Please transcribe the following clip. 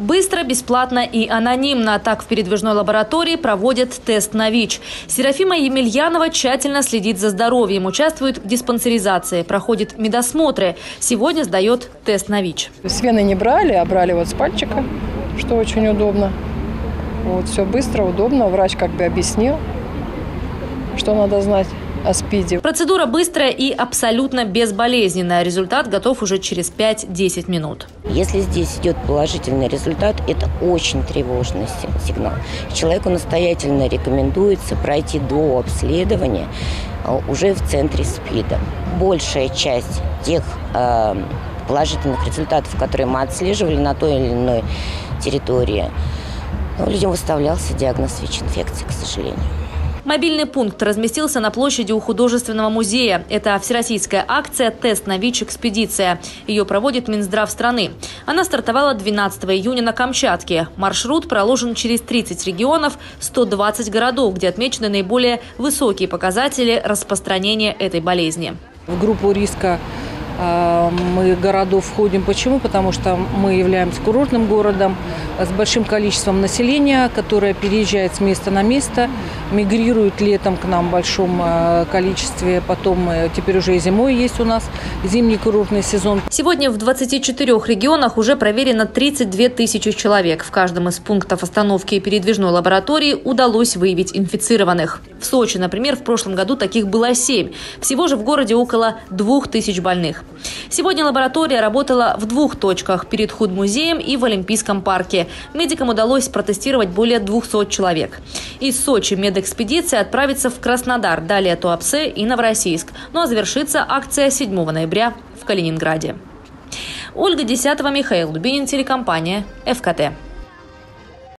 Быстро, бесплатно и анонимно. Так в передвижной лаборатории проводят тест на ВИЧ. Серафима Емельянова тщательно следит за здоровьем, участвует в диспансеризации, проходит медосмотры. Сегодня сдает тест на ВИЧ. С вены не брали, а брали вот с пальчика, что очень удобно. Вот, все быстро, удобно. Врач как бы объяснил, что надо знать о СПИДе. Процедура быстрая и абсолютно безболезненная. Результат готов уже через 5-10 минут. Если здесь идет положительный результат, это очень тревожный сигнал. Человеку настоятельно рекомендуется пройти до обследования а, уже в центре СПИДа. Большая часть тех э, положительных результатов, которые мы отслеживали на той или иной территории, ну, людям выставлялся диагноз ВИЧ-инфекции, к сожалению. Мобильный пункт разместился на площади у художественного музея. Это всероссийская акция «Тест на ВИЧ-экспедиция». Ее проводит Минздрав страны. Она стартовала 12 июня на Камчатке. Маршрут проложен через 30 регионов, 120 городов, где отмечены наиболее высокие показатели распространения этой болезни. В группу риска мы городов входим. Почему? Потому что мы являемся курортным городом с большим количеством населения, которое переезжает с места на место, мигрирует летом к нам в большом а, количестве, потом э, теперь уже и зимой есть у нас зимний курортный сезон. Сегодня в 24 регионах уже проверено 32 тысячи человек. В каждом из пунктов остановки передвижной лаборатории удалось выявить инфицированных. В Сочи, например, в прошлом году таких было 7. Всего же в городе около 2 тысяч больных. Сегодня лаборатория работала в двух точках – перед худмузеем и в Олимпийском парке. Медикам удалось протестировать более 200 человек. Из Сочи медэкспедиция отправится в Краснодар, далее Туапсе и Новороссийск. Ну а завершится акция 7 ноября в Калининграде. Ольга Десятого, Михаил Дубинин, телекомпания «ФКТ».